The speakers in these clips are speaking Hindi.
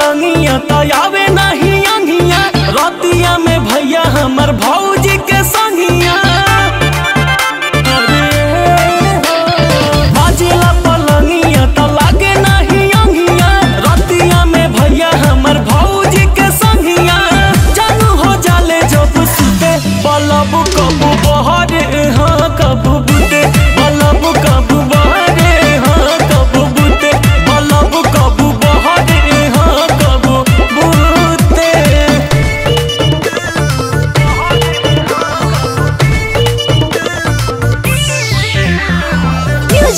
लंगिया तयावे नहीं अंगिया। रतिया में भैया हमर भाव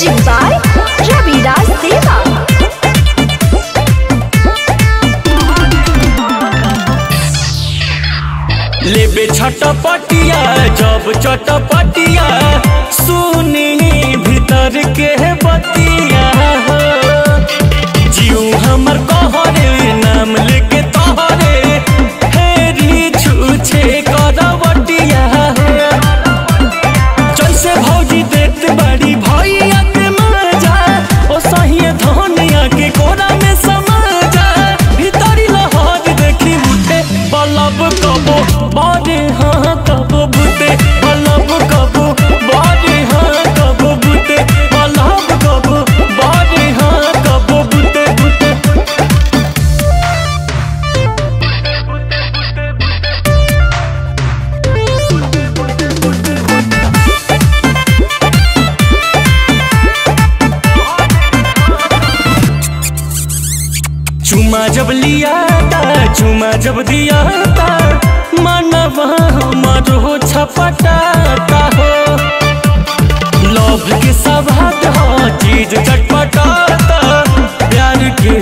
सेवा लेबे छटपटिया जब छटपटिया सु चुमा जब लिया था, चुमा जब दिया था। मनवा हो छपटाता हो। लव के सवाद हो, चीज़ चटपटाता। प्यार के